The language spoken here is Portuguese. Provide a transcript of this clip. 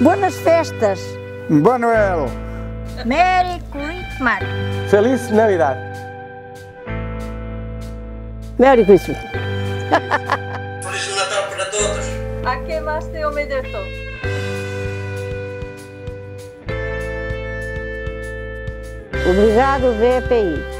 Boas festas. Bom Noel. Merry Christmas. Feliz Navidad. Merry Christmas. Feliz Natal para todos. A que más te omedeto? Obrigado, VPI.